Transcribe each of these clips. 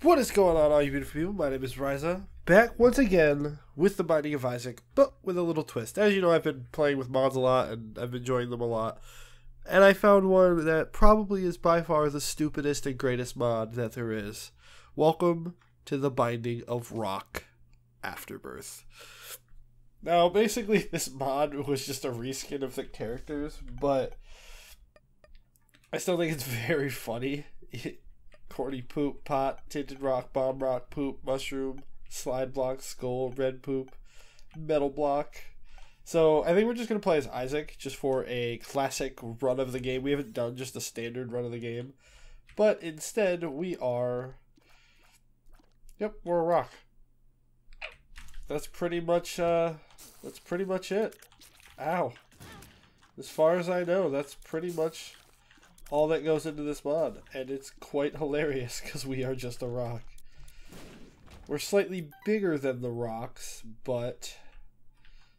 What is going on, all you beautiful people? My name is Rizia. Back once again with the Binding of Isaac, but with a little twist. As you know, I've been playing with mods a lot, and I've been enjoying them a lot. And I found one that probably is by far the stupidest and greatest mod that there is. Welcome to the Binding of Rock Afterbirth. Now, basically, this mod was just a reskin of the characters, but I still think it's very funny. Corny poop, pot, tinted rock, bomb rock, poop, mushroom, slide block, skull, red poop, metal block. So I think we're just gonna play as Isaac just for a classic run of the game. We haven't done just a standard run of the game, but instead we are. Yep, we're a rock. That's pretty much. uh That's pretty much it. Ow. As far as I know, that's pretty much all that goes into this mod, and it's quite hilarious because we are just a rock. We're slightly bigger than the rocks, but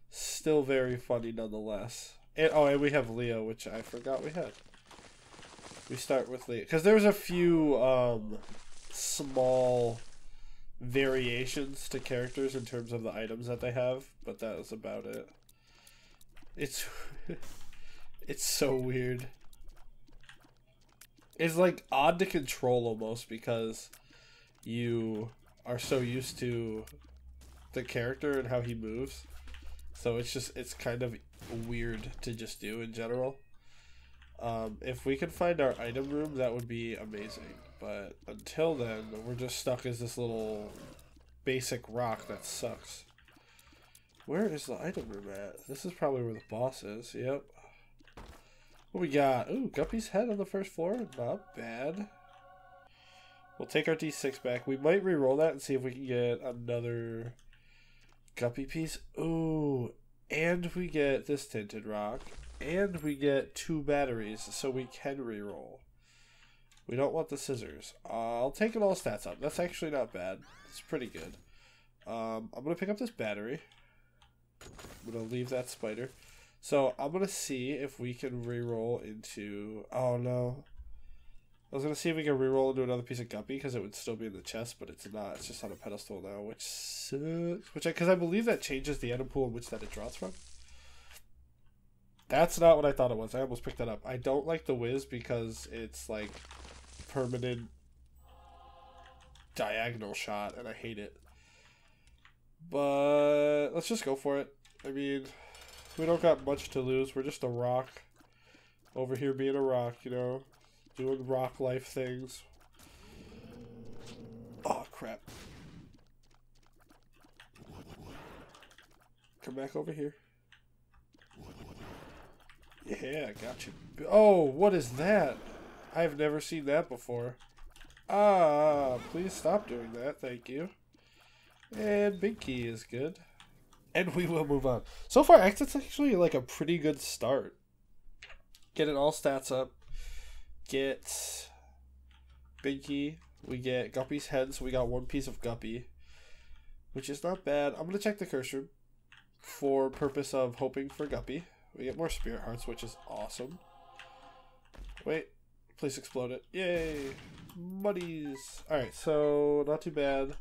still very funny nonetheless. And, oh, and we have Leo, which I forgot we had. We start with Leo because there's a few um, small variations to characters in terms of the items that they have, but that is about it. It's it's so weird is like odd to control almost because you are so used to the character and how he moves. So it's just it's kind of weird to just do in general. Um, if we could find our item room, that would be amazing. But until then, we're just stuck as this little basic rock that sucks. Where is the item room at? This is probably where the boss is. Yep. What we got? Ooh, Guppy's head on the first floor. Not bad. We'll take our D6 back. We might re-roll that and see if we can get another Guppy piece. Ooh, and we get this tinted rock. And we get two batteries, so we can re-roll. We don't want the scissors. I'll take it all stats up. That's actually not bad. It's pretty good. Um, I'm going to pick up this battery. I'm going to leave that spider. So I'm gonna see if we can re-roll into. Oh no. I was gonna see if we can re-roll into another piece of guppy because it would still be in the chest, but it's not. It's just on a pedestal now, which sucks. Which I because I, believe that changes the item pool in which that it draws from. That's not what I thought it was. I almost picked that up. I don't like the Wiz because it's like permanent diagonal shot, and I hate it. But let's just go for it. I mean, we don't got much to lose. We're just a rock. Over here being a rock, you know. Doing rock life things. Oh, crap. Come back over here. Yeah, got you. Oh, what is that? I've never seen that before. Ah, please stop doing that. Thank you. And big key is good and we will move on. So far, Exit's actually like a pretty good start. Getting all stats up. Get Binky. We get Guppy's head, so we got one piece of Guppy. Which is not bad. I'm gonna check the curse for purpose of hoping for Guppy. We get more spirit hearts, which is awesome. Wait, please explode it. Yay! Muddies. Alright, so not too bad.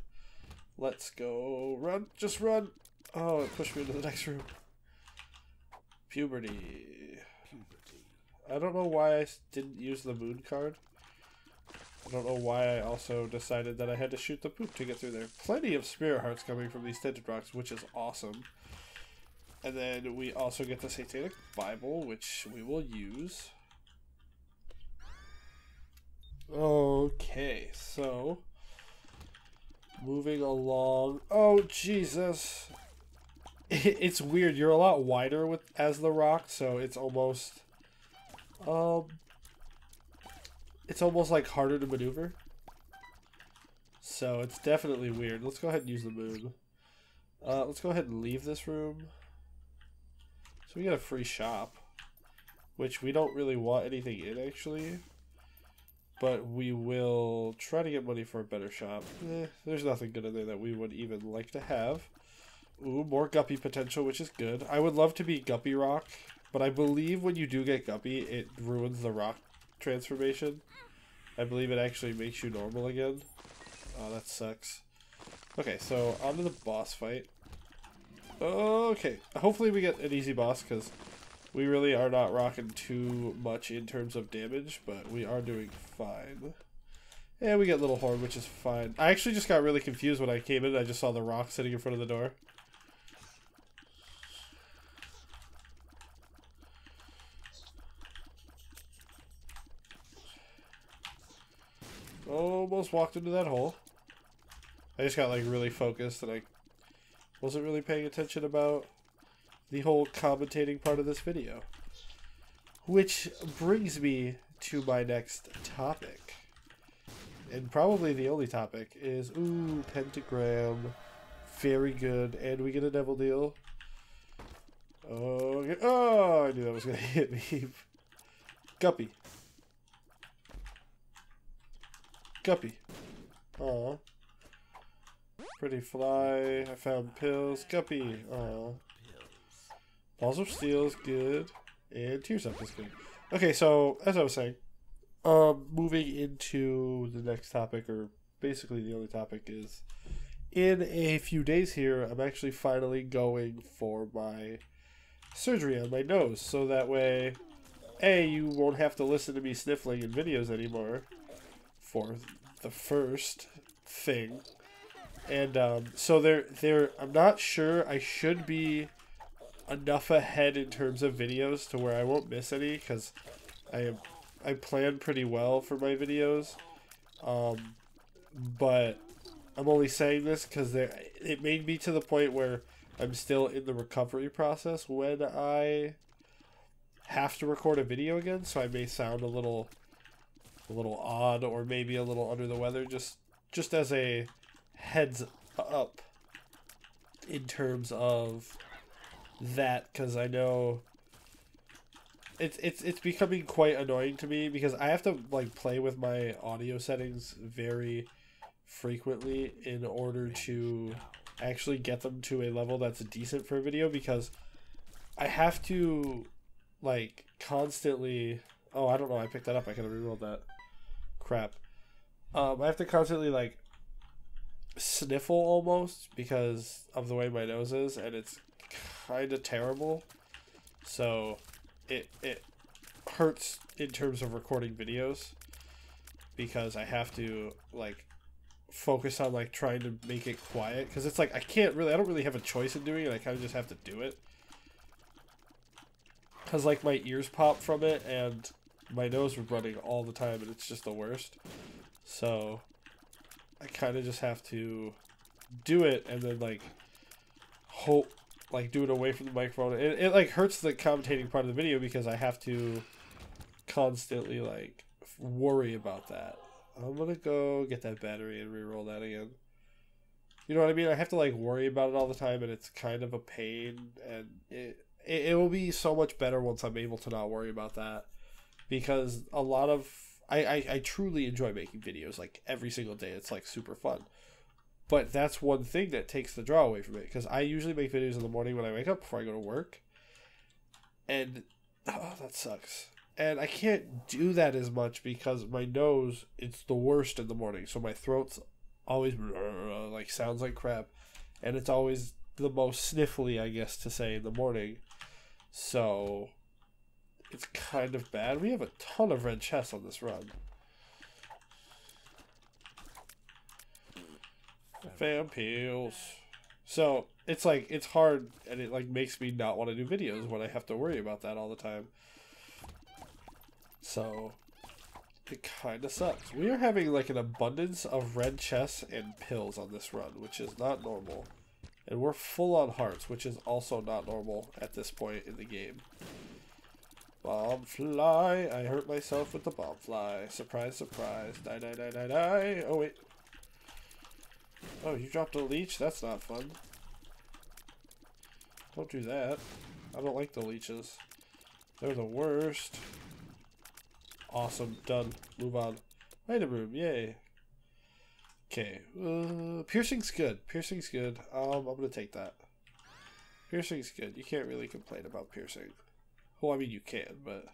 Let's go. Run. Just run. Oh, it pushed me into the next room. Puberty. Puberty. I don't know why I didn't use the moon card. I don't know why I also decided that I had to shoot the poop to get through there. Plenty of spirit hearts coming from these tinted rocks, which is awesome. And then we also get the Satanic Bible, which we will use. Okay, so moving along. Oh, Jesus it's weird. You're a lot wider with as the rock, so it's almost um it's almost like harder to maneuver. So it's definitely weird. Let's go ahead and use the moon. Uh, let's go ahead and leave this room. So we get a free shop, which we don't really want anything in actually. But we will try to get money for a better shop. Eh, there's nothing good in there that we would even like to have. Ooh, more Guppy potential, which is good. I would love to be Guppy Rock, but I believe when you do get Guppy, it ruins the rock transformation. I believe it actually makes you normal again. Oh, that sucks. Okay, so on to the boss fight. Okay, hopefully we get an easy boss, because we really are not rocking too much in terms of damage, but we are doing fine. And we get Little Horn, which is fine. I actually just got really confused when I came in. I just saw the rock sitting in front of the door. Almost walked into that hole. I just got like really focused and I wasn't really paying attention about the whole commentating part of this video. Which brings me to my next topic. And probably the only topic is, ooh, pentagram. Very good. And we get a devil deal. Oh, oh I knew that was going to hit me. Guppy. Guppy. Aw. Pretty fly. I found pills. Guppy. Aw. Balls of Steel is good. And Tears Up is good. Okay, so, as I was saying, um, moving into the next topic, or basically the only topic, is in a few days here, I'm actually finally going for my surgery on my nose. So that way, A, you won't have to listen to me sniffling in videos anymore for the first thing. And um, so there, there. I'm not sure. I should be enough ahead in terms of videos to where I won't miss any because I am I plan pretty well for my videos. Um, but I'm only saying this because there it made me to the point where I'm still in the recovery process when I have to record a video again, so I may sound a little a little odd or maybe a little under the weather just just as a heads up in terms of that because I know it's it's it's becoming quite annoying to me because I have to like play with my audio settings very frequently in order to actually get them to a level that's decent for a video because I have to like constantly oh I don't know I picked that up I could have rerolled that crap. Um, I have to constantly like sniffle almost because of the way my nose is, and it's kind of terrible. So it it hurts in terms of recording videos because I have to like focus on like trying to make it quiet because it's like I can't really I don't really have a choice in doing it. I kind of just have to do it because like my ears pop from it and my nose was running all the time and it's just the worst. So I kind of just have to do it and then like hope like do it away from the microphone. It, it like hurts the commentating part of the video because I have to constantly like worry about that. I'm gonna go get that battery and re-roll that again. You know what I mean? I have to like worry about it all the time, and it's kind of a pain. And it it, it will be so much better once I'm able to not worry about that because a lot of I, I, I truly enjoy making videos like every single day. It's like super fun. But that's one thing that takes the draw away from it because I usually make videos in the morning when I wake up before I go to work. And oh, that sucks. And I can't do that as much because my nose it's the worst in the morning. So my throat's always like sounds like crap and it's always the most sniffly, I guess to say in the morning. So it's kind of bad. We have a ton of red chests on this run. Vampires. So it's like it's hard and it like makes me not want to do videos when I have to worry about that all the time. So it kind of sucks. We are having like an abundance of red chests and pills on this run, which is not normal. And we're full on hearts, which is also not normal at this point in the game. Bomb fly. I hurt myself with the bomb fly. Surprise, surprise. Die, die, die, die, die. Oh, wait. Oh, you dropped a leech? That's not fun. Don't do that. I don't like the leeches. They're the worst. Awesome. Done. Move on. Item room. Yay. Okay. Uh, piercing's good. Piercing's good. Um, I'm going to take that. Piercing's good. You can't really complain about piercing. Well, I mean, you can, but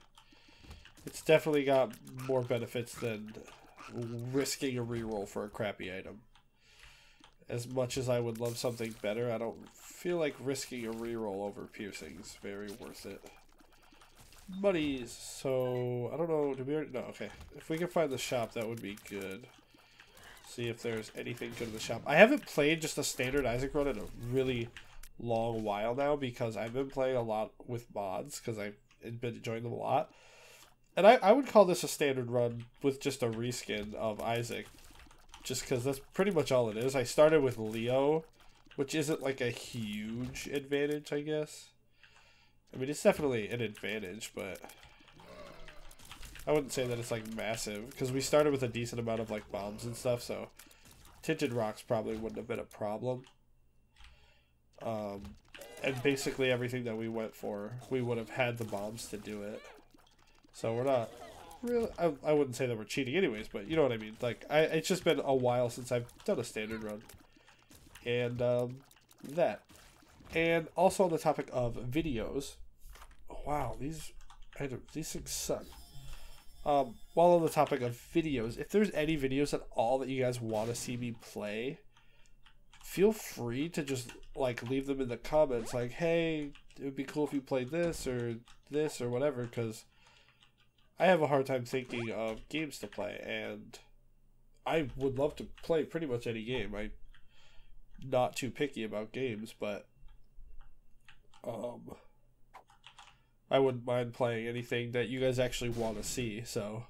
it's definitely got more benefits than risking a reroll for a crappy item. as much as I would love something better, I don't feel like risking a reroll over piercing is very worth it. Monies. So, I don't know. Do we already? No, okay. If we can find the shop, that would be good. See if there's anything good in the shop. I haven't played just a standard Isaac run in a really long while now because I've been playing a lot with mods because I've been enjoying them a lot. And I, I would call this a standard run with just a reskin of Isaac. Just because that's pretty much all it is. I started with Leo, which isn't like a huge advantage, I guess. I mean, it's definitely an advantage, but I wouldn't say that it's like massive because we started with a decent amount of like bombs and stuff, so tinted rocks probably wouldn't have been a problem. Um, and basically everything that we went for, we would have had the bombs to do it. So we're not really. I, I wouldn't say that we're cheating, anyways, but you know what I mean. Like, I it's just been a while since I've done a standard run, and um, that, and also on the topic of videos. Wow, these items, these things suck. Um, while on the topic of videos, if there's any videos at all that you guys want to see me play, feel free to just like leave them in the comments. Like, hey, it would be cool if you played this or this or whatever, because I have a hard time thinking of games to play, and I would love to play pretty much any game. I'm not too picky about games, but um, I wouldn't mind playing anything that you guys actually want to see. So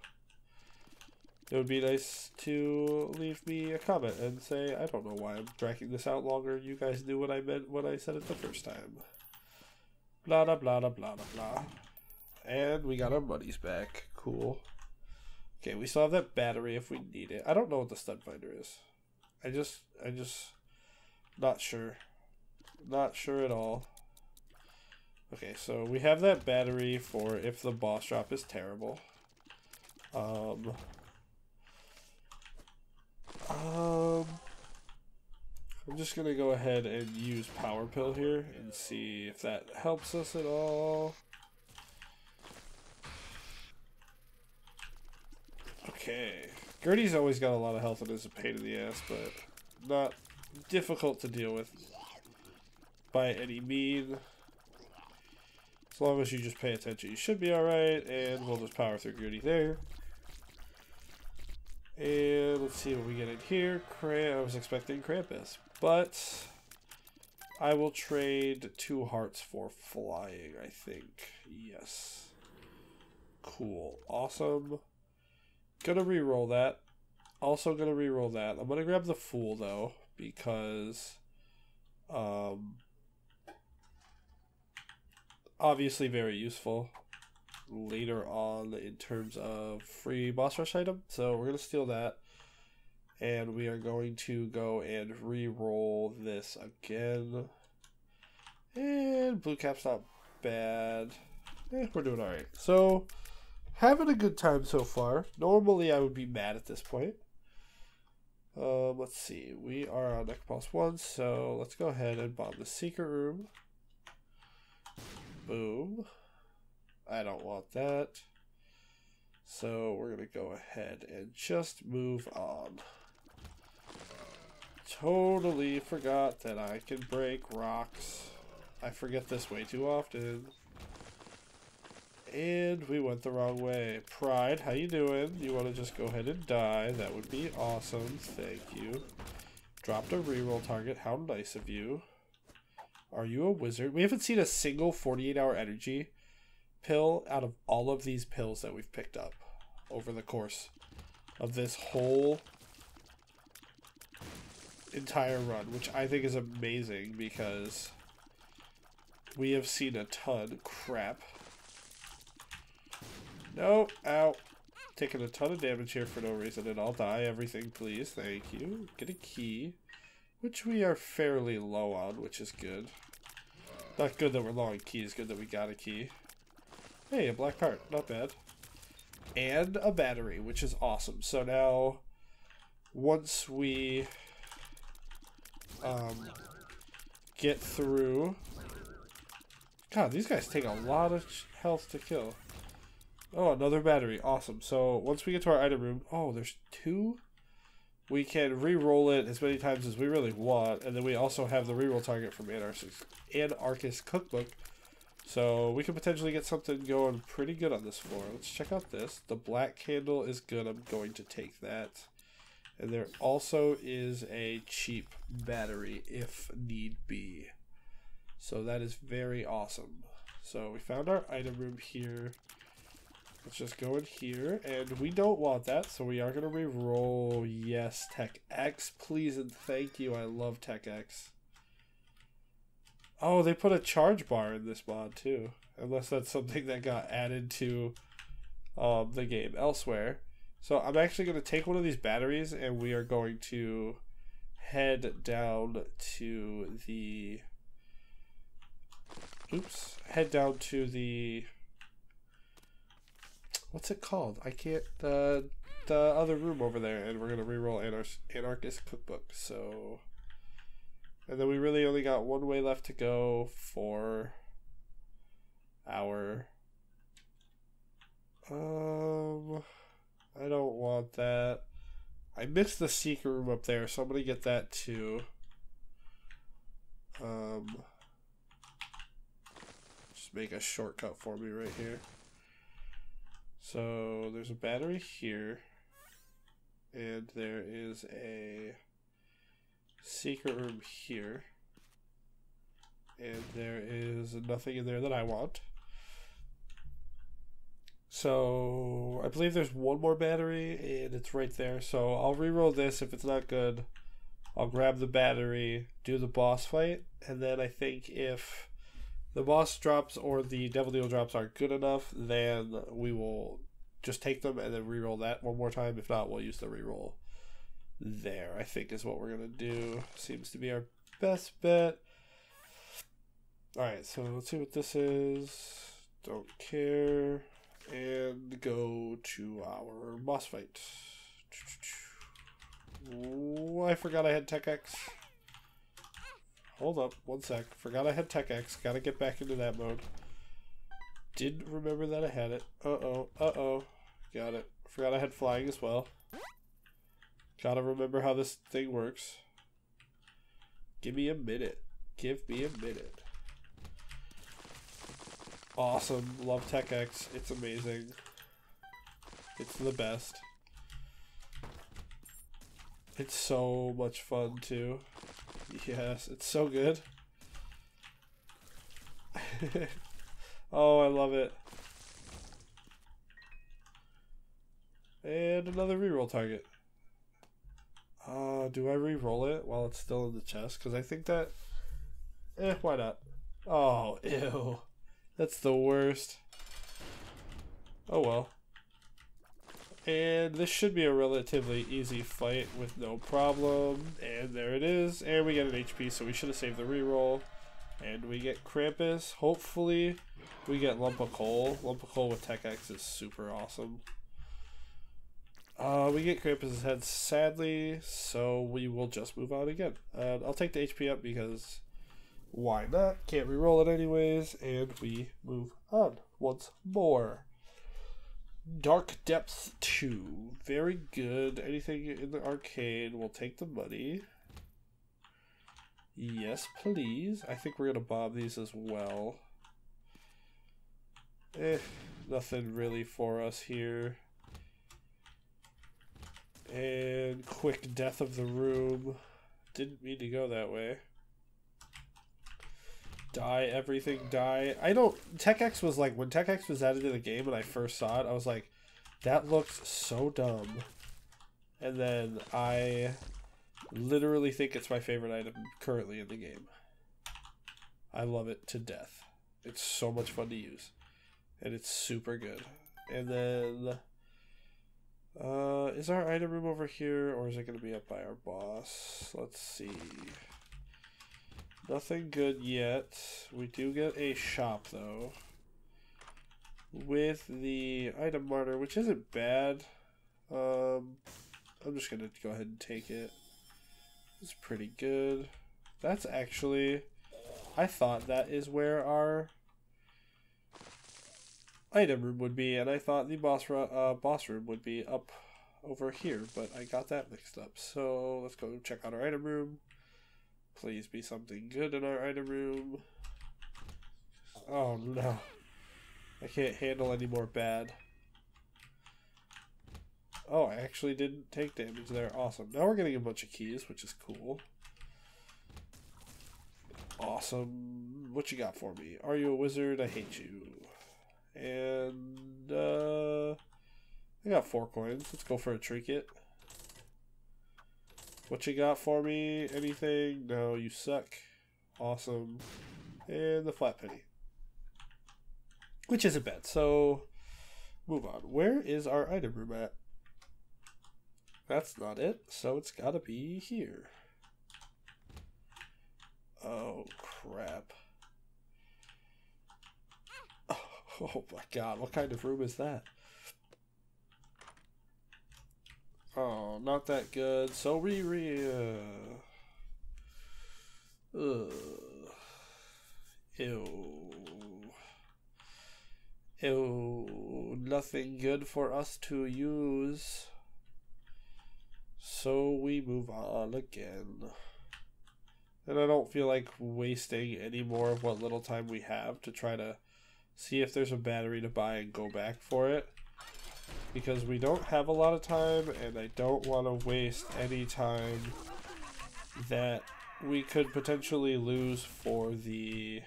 it would be nice to leave me a comment and say, I don't know why I'm dragging this out longer. You guys knew what I meant when I said it the first time. Blah, blah, blah, blah, blah, blah. And we got our monies back. Cool. Okay, we still have that battery if we need it. I don't know what the stud finder is. I just, I just, not sure. Not sure at all. Okay, so we have that battery for if the boss drop is terrible. Um, um, I'm just going to go ahead and use Power Pill here and see if that helps us at all. Okay. Gurdy's always got a lot of health and is a pain in the ass, but not difficult to deal with by any mean. As long as you just pay attention, you should be alright, and we'll just power through Gurdy there. And let's see what we get in here. Cram I was expecting Krampus, but I will trade two hearts for flying, I think. Yes. Cool. Awesome. Gonna re-roll that. Also gonna re-roll that. I'm gonna grab the Fool, though, because... Um, obviously very useful later on in terms of free boss rush item. So we're to steal that. And we are going to go and re-roll this again. And blue cap's not bad. Eh, we're doing alright. So, having a good time so far. Normally I would be mad at this point. Um, let's see. We are on Necropolis 1, so let's go ahead and bomb the secret room. Boom. I don't want that. So we're going to go ahead and just move on. Totally forgot that I can break rocks. I forget this way too often. And we went the wrong way. Pride, how you doing? You want to just go ahead and die? That would be awesome. Thank you. Dropped a reroll target. How nice of you. Are you a wizard? We haven't seen a single 48 hour energy pill out of all of these pills that we've picked up over the course of this whole entire run, which I think is amazing because we have seen a ton. Crap. No, ow. Taking a ton of damage here for no reason, and I'll die. Everything, please. Thank you. Get a key, which we are fairly low on, which is good. Not good that we're low on keys, good that we got a key. Hey, a black heart, not bad. And a battery, which is awesome. So now, once we um, get through... God, these guys take a lot of health to kill. Oh, another battery. Awesome. So once we get to our item room... Oh, there's two we can re-roll it as many times as we really want, and then we also have the re-roll target from Anarchist, Anarchist Cookbook. So we could potentially get something going pretty good on this floor. Let's check out this. The black candle is good. I'm going to take that. And there also is a cheap battery if need be. So that is very awesome. So we found our item room here. Let's just go in here, and we don't want that, so we are going to re-roll. Yes, Tech X, please and thank you. I love Tech X. Oh, they put a charge bar in this mod too, unless that's something that got added to um, the game elsewhere. So I'm actually going to take one of these batteries, and we are going to head down to the. Oops, head down to the what's it called? I can't the the other room over there, and we're gonna re-roll Anar- Anarchist Cookbook. So, and then we really only got one way left to go for our. Um, I don't want that. I missed the secret room up there, so I'm gonna get that too. Um, just make a shortcut for me right here. So there's a battery here, and there is a secret room here, and there is nothing in there that I want. So I believe there's one more battery, and it's right there. So I'll re-roll this. If it's not good, I'll grab the battery, do the boss fight, and then I think if the boss drops or the devil deal drops aren't good enough, then we will just take them and then re-roll that one more time. If not, we'll use the re-roll there. I think is what we're gonna do. Seems to be our best bet. All right, so let's see what this is. Don't care, and go to our boss fight. Oh, I forgot I had Tech X. Hold up, one sec. Forgot I had Tech X. Gotta get back into that mode. Didn't remember that I had it. Uh-oh, uh-oh. Got it. Forgot I had flying as well. Gotta remember how this thing works. Give me a minute. Give me a minute. Awesome. Love Tech X. It's amazing. It's the best. It's so much fun too. Yes, it's so good. oh, I love it. And another reroll target. Uh, do I re-roll it while it's still in the chest? Because I think that... Eh, why not? Oh, ew. That's the worst. Oh well. And this should be a relatively easy fight with no problem. And there it is. And we get an HP, so we should have saved the reroll. And we get Krampus. Hopefully, we get Lump of Coal. Lump of Coal with Tech X is super awesome. Uh, we get Krampus' head, sadly, so we will just move on again. Uh, I'll take the HP up because why not? Can't re-roll it anyways, and we move on once more. Dank Depths 2. Very good. Anything in the arcade we'll take the money. Yes, please. I think we're going to bob these as well. Eh, nothing really for us here. And quick death of the room. Didn't mean to go that way. Die, everything, die. I don't. Tech X was like, when Tech X was added to the game and I first saw it, I was like, that looks so dumb. And then I literally think it's my favorite item currently in the game. I love it to death. It's so much fun to use. And it's super good. And then uh, is our item room over here, or is it going to be up by our boss? Let's see. Nothing good yet. We do get a shop, though. With the item martyr, which isn't bad. Um, I'm just going to go ahead and take it. It's pretty good. That's actually... I thought that is where our item room would be, and I thought the boss uh, boss room would be up over here, but I got that mixed up. So let's go check out our item room. Please be something good in our item room. Oh no. I can't handle any more bad. Oh, I actually didn't take damage there. Awesome. Now we're getting a bunch of keys, which is cool. Awesome. What you got for me? Are you a wizard? I hate you. And. I got four coins. Let's go for a trinket. What you got for me? Anything? No, you suck. Awesome. And the flat penny. Which isn't bad. So, move on. Where is our item room at? That's not it, so it's gotta be here. Oh, crap. Oh, my god, what kind of room is that? Oh, not that good. So we re. Uh, uh, ew. Ew. Nothing good for us to use. So we move on again. And I don't feel like wasting any more of what little time we have to try to see if there's a battery to buy and go back for it because we don't have a lot of time and I don't want to waste any time that we could potentially lose for the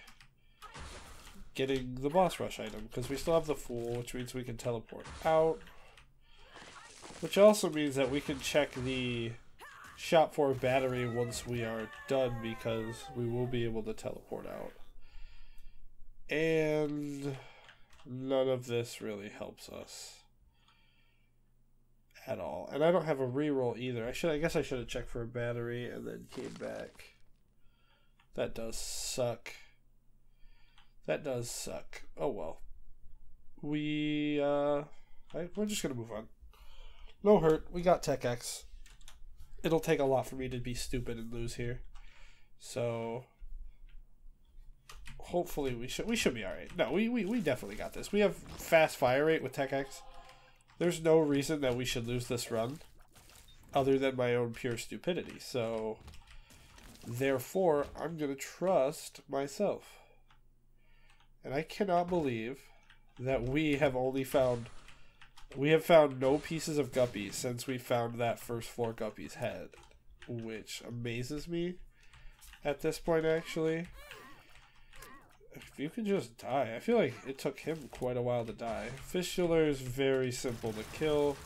getting the boss rush item because we still have the fool which means we can teleport out. Which also means that we can check the shop for battery once we are done because we will be able to teleport out. And none of this really helps us at all. And I don't have a reroll either. I should I guess I should have checked for a battery and then came back. That does suck. That does suck. Oh well. We uh I, we're just gonna move on. No hurt. We got Tech X. It'll take a lot for me to be stupid and lose here. So hopefully we should we should be alright. No, we, we, we definitely got this. We have fast fire rate with Tech X. There's no reason that we should lose this run other than my own pure stupidity. So, therefore, I'm going to trust myself. And I cannot believe that we have only found... We have found no pieces of Guppy since we found that first floor Guppy's head. Which amazes me at this point, actually if you could just die. I feel like it took him quite a while to die. Fistula is very simple to kill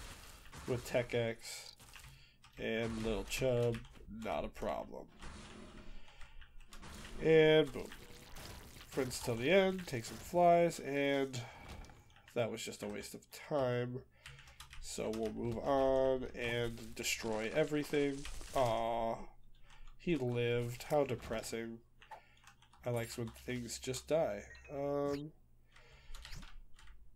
with Tech X and Little Chub, not a problem. And boom. Friends till the end, take some flies, and that was just a waste of time. So we'll move on and destroy everything. Aw, he lived. How depressing. I like when things just die. Um,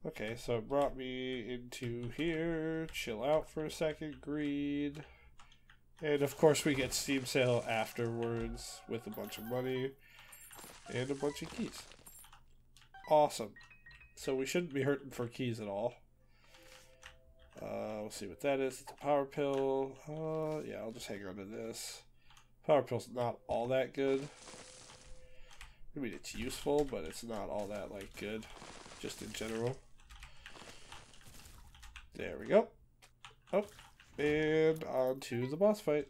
okay, so it brought me into here. Chill out for a second. Greed. And of course we get Steam Sale afterwards with a bunch of money and a bunch of keys. Awesome. So we shouldn't be hurting for keys at all. Uh, we'll see what that is. It's a power pill. Uh, yeah, I'll just hang on to this. Power pill's not all that good. I mean, it's useful, but it's not all that, like, good. Just in general. There we go. Oh, and on to the boss fight.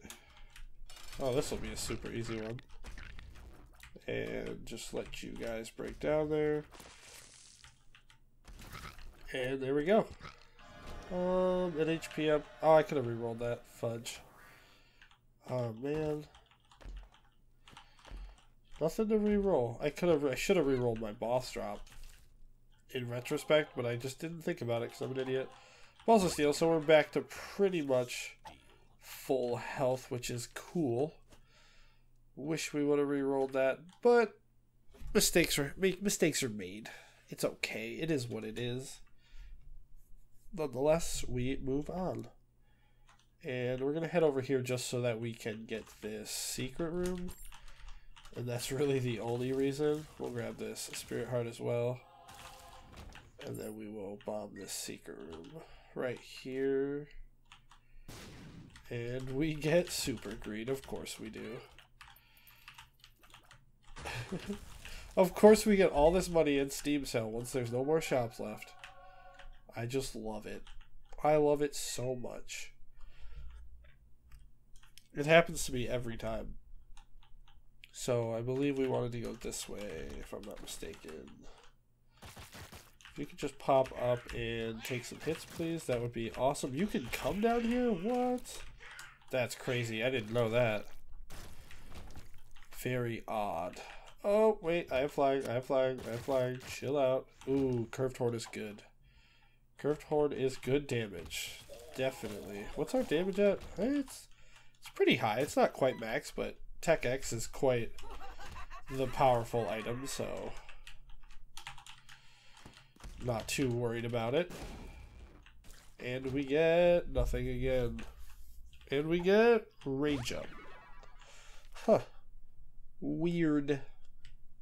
Oh, this will be a super easy one. And just let you guys break down there. And there we go. Um, an HP up. Oh, I could have re-rolled that. Fudge. Oh, man. Nothing to re-roll. I could have. I should have re-rolled my boss drop. In retrospect, but I just didn't think about it because I'm an idiot. Balls of Steel. So we're back to pretty much full health, which is cool. Wish we would have re-rolled that, but mistakes are mistakes are made. It's okay. It is what it is. Nonetheless, we move on. And we're going to head over here just so that we can get this secret room. And that's really the only reason. We'll grab this Spirit Heart as well. And then we will bomb this secret room right here. And we get super Greed, of course we do. of course we get all this money in Steam sale once there's no more shops left. I just love it. I love it so much. It happens to me every time. So I believe we wanted to go this way, if I'm not mistaken. If you could just pop up and take some hits, please, that would be awesome. You can come down here? What? That's crazy. I didn't know that. Very odd. Oh, wait. I have flying. I have flying. I have flying. Chill out. Ooh, curved horn is good. Curved horn is good damage. Definitely. What's our damage at? It's, it's pretty high. It's not quite max, but Tech X is quite the powerful item, so not too worried about it. And we get nothing again. And we get range up. Huh. Weird.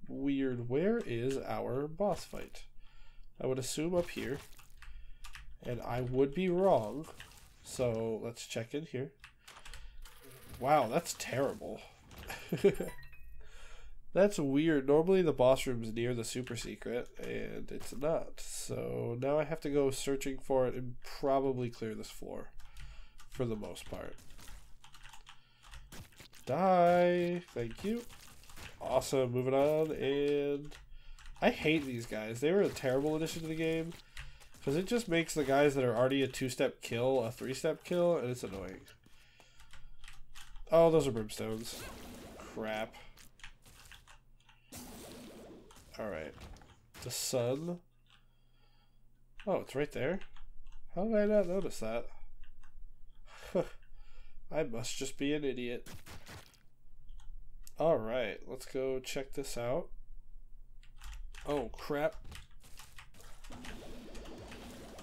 Weird. Where is our boss fight? I would assume up here. And I would be wrong. So let's check in here. Wow, that's terrible. That's weird. Normally the boss room is near the super secret, and it's not. So now I have to go searching for it and probably clear this floor. For the most part. Die. Thank you. Awesome. Moving on. And I hate these guys. They were a terrible addition to the game. Because it just makes the guys that are already a two-step kill a three-step kill, and it's annoying. Oh, those are brimstones. Crap. Alright. The sun. Oh, it's right there? How did I not notice that? I must just be an idiot. Alright, let's go check this out. Oh, crap.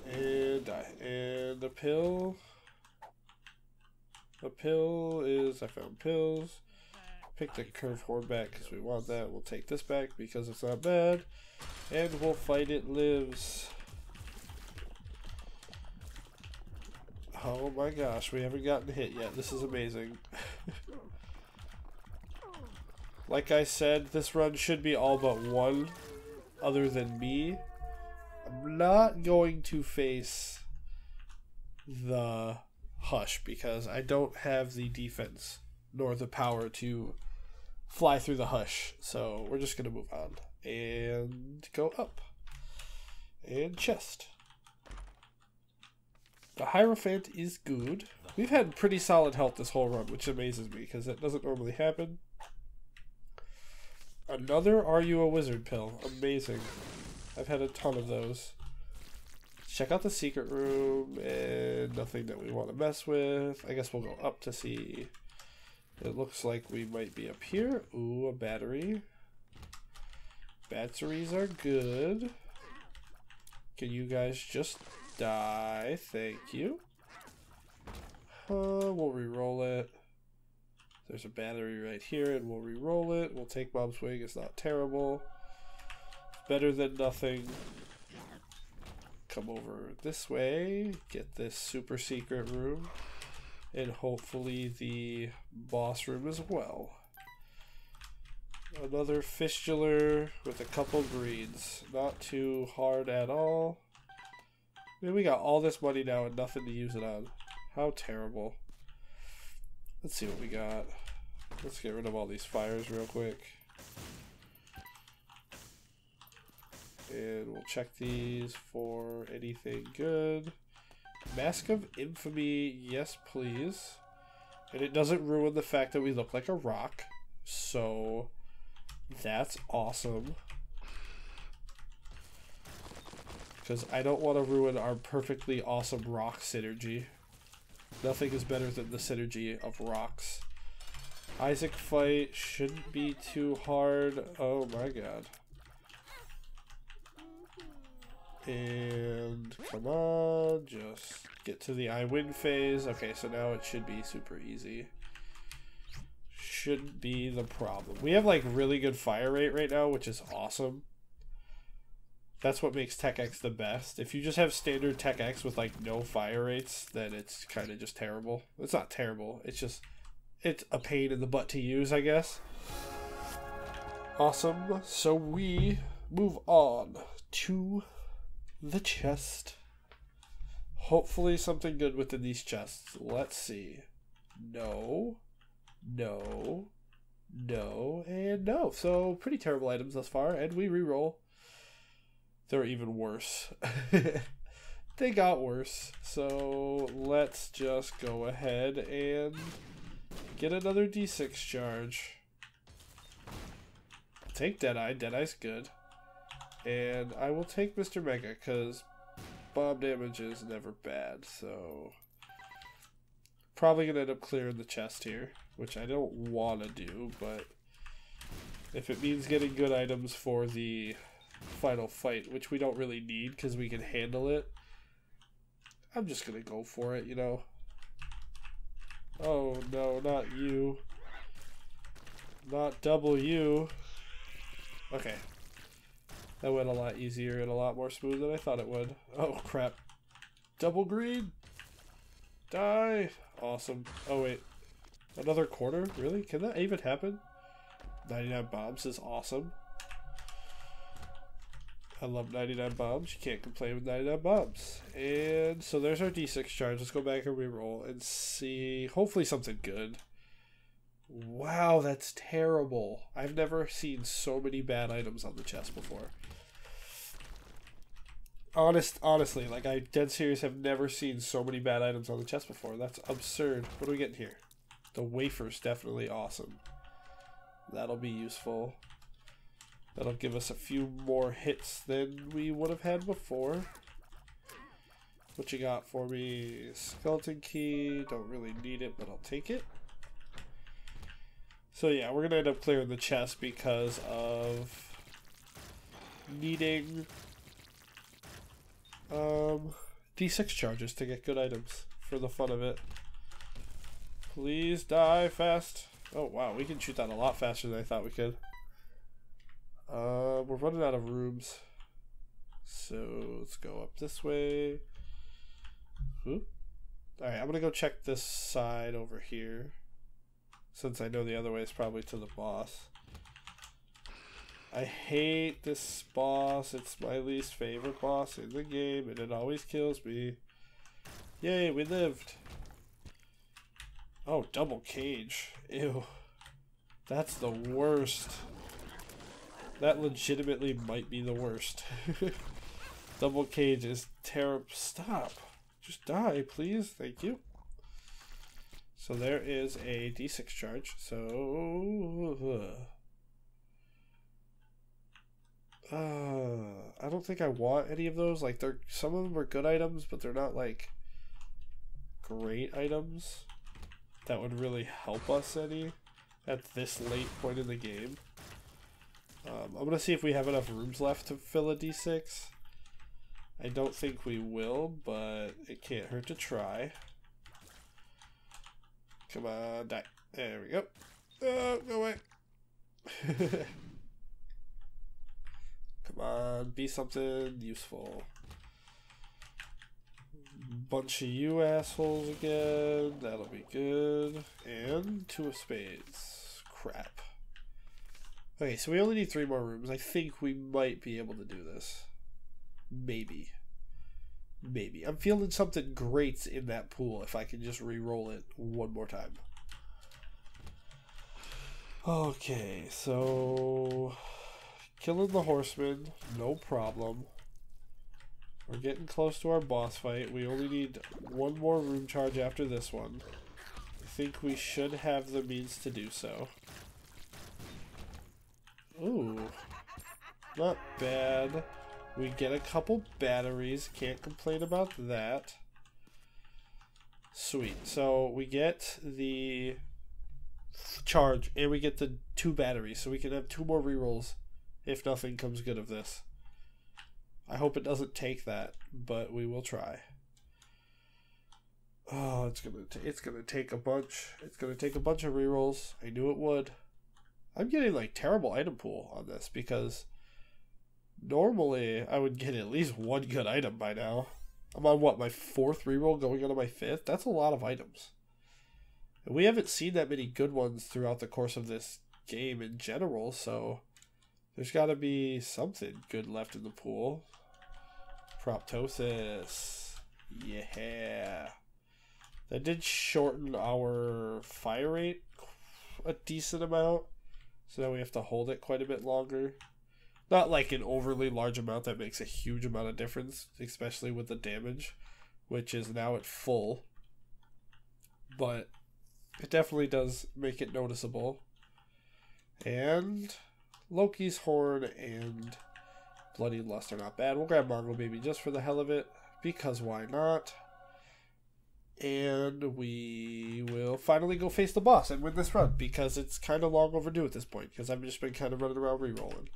And die. And the pill. The pill is, I found pills pick the curve horn back because we want that. We'll take this back because it's not bad. And we'll fight it lives. Oh my gosh, we haven't gotten hit yet. This is amazing. like I said, this run should be all but won other than me. I'm not going to face the Hush because I don't have the defense nor the power to fly through the hush. So we're just going to move on and go up. And chest. The Hierophant is good. We've had pretty solid health this whole run, which amazes me because that doesn't normally happen. Another Are You a Wizard pill. Amazing. I've had a ton of those. Check out the secret room and nothing that we want to mess with. I guess we'll go up to see it looks like we might be up here. Ooh, a battery. Batteries are good. Can you guys just die? Thank you. Uh, we'll re-roll it. There's a battery right here, and we'll re-roll it. We'll take Mom's Wig. It's not terrible. Better than nothing. Come over this way. Get this super secret room and hopefully the boss room as well. Another Fistula with a couple greens. Not too hard at all. I mean, we got all this money now and nothing to use it on. How terrible. Let's see what we got. Let's get rid of all these fires real quick. And we'll check these for anything good. Mask of Infamy, yes please. And it doesn't ruin the fact that we look like a rock. So, that's awesome. Because I don't want to ruin our perfectly awesome rock synergy. Nothing is better than the synergy of rocks. Isaac fight shouldn't be too hard. Oh my god. And come on, just get to the I win phase. Okay, so now it should be super easy. Shouldn't be the problem. We have like really good fire rate right now, which is awesome. That's what makes Tech X the best. If you just have standard Tech X with like no fire rates, then it's kind of just terrible. It's not terrible. It's just it's a pain in the butt to use, I guess. Awesome. So we move on to the chest. Hopefully something good within these chests. Let's see. No. No. No. And no. So pretty terrible items thus far. And we re-roll. They're even worse. they got worse. So let's just go ahead and get another D6 charge. Take Deadeye. Deadeye's good. And I will take Mr. Mega because bomb damage is never bad. So probably going to end up clearing the chest here, which I don't want to do, but if it means getting good items for the final fight, which we don't really need because we can handle it, I'm just going to go for it, you know. Oh, no, not you. Not double you. Okay, that went a lot easier and a lot more smooth than I thought it would. Oh, crap. Double green! Die! Awesome. Oh, wait. Another quarter? Really? Can that even happen? 99 bombs is awesome. I love 99 bombs. You can't complain with 99 bombs. And so there's our D6 charge. Let's go back and reroll and see. Hopefully something good. Wow, that's terrible. I've never seen so many bad items on the chest before honest, honestly, like I dead serious have never seen so many bad items on the chest before. That's absurd. What are we getting here? The wafer's definitely awesome. That'll be useful. That'll give us a few more hits than we would have had before. What you got for me? Skeleton key. Don't really need it, but I'll take it. So yeah, we're going to end up clearing the chest because of needing um, D6 charges to get good items for the fun of it. Please die fast. Oh, wow. We can shoot that a lot faster than I thought we could. Uh, we're running out of rooms. So let's go up this way. Alright, I'm going to go check this side over here. Since I know the other way is probably to the boss. I hate this boss. It's my least favorite boss in the game, and it always kills me. Yay, we lived. Oh, double cage. Ew. That's the worst. That legitimately might be the worst. double cage is terrible. Stop. Just die, please. Thank you. So there is a d6 charge. So... Uh, Uh, I don't think I want any of those. Like, they're some of them are good items, but they're not like great items that would really help us any at this late point in the game. Um, I'm gonna see if we have enough rooms left to fill a D6. I don't think we will, but it can't hurt to try. Come on, die. There we go. Oh, go away. Come on, be something useful. Bunch of you assholes again. That'll be good. And two of spades. Crap. Okay, so we only need three more rooms. I think we might be able to do this. Maybe. Maybe. I'm feeling something great in that pool if I can just re-roll it one more time. Okay, so Killing the horseman, no problem. We're getting close to our boss fight. We only need one more room charge after this one. I think we should have the means to do so. Ooh. Not bad. We get a couple batteries. Can't complain about that. Sweet. So we get the charge and we get the two batteries. So we can have two more rerolls if nothing comes good of this. I hope it doesn't take that, but we will try. Oh, it's gonna t- it's gonna take a bunch. It's gonna take a bunch of rerolls. I knew it would. I'm getting like terrible item pool on this because Normally, I would get at least one good item by now. I'm on what, my fourth reroll going on my fifth? That's a lot of items. And we haven't seen that many good ones throughout the course of this game in general, so there's got to be something good left in the pool. Proptosis. Yeah. That did shorten our fire rate a decent amount. So now we have to hold it quite a bit longer. Not like an overly large amount that makes a huge amount of difference, especially with the damage, which is now at full. But it definitely does make it noticeable. And Loki's Horn and Bloody Lust are not bad. We'll grab Mongo Baby just for the hell of it, because why not? And we will finally go face the boss and win this run, because it's kind of long overdue at this point, because I've just been kind of running around re-rolling.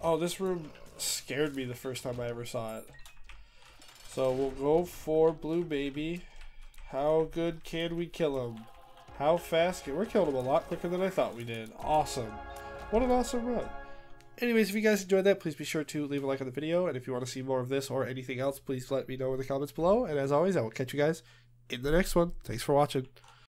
Oh, this room scared me the first time I ever saw it. So we'll go for Blue Baby. How good can we kill him? How fast can... We're killing him a lot quicker than I thought we did. Awesome. What an awesome run. Anyways, if you guys enjoyed that, please be sure to leave a like on the video. And if you want to see more of this or anything else, please let me know in the comments below. And as always, I will catch you guys in the next one. Thanks for watching.